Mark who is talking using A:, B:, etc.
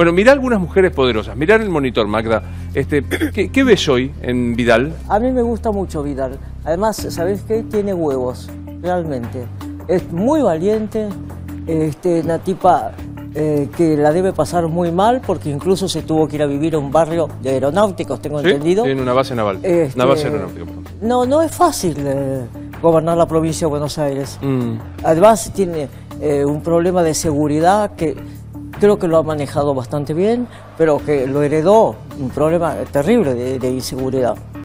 A: Bueno, mirá algunas mujeres poderosas. Mirá el monitor, Magda. Este, ¿qué, qué ves hoy en Vidal?
B: A mí me gusta mucho Vidal. Además, ¿sabes qué? Tiene huevos, realmente. Es muy valiente, este, una tipa eh, que la debe pasar muy mal porque incluso se tuvo que ir a vivir a un barrio de aeronáuticos, tengo
A: ¿Sí?
B: entendido.
A: En una base naval.
B: Este,
A: Una base aeronáutica, perdón.
B: No, no es fácil eh, gobernar la provincia de Buenos Aires.
A: Mm.
B: Además tiene eh, un problema de seguridad que creo que lo ha manejado bastante bien, pero que lo heredó un problema terrible de- inseguridad.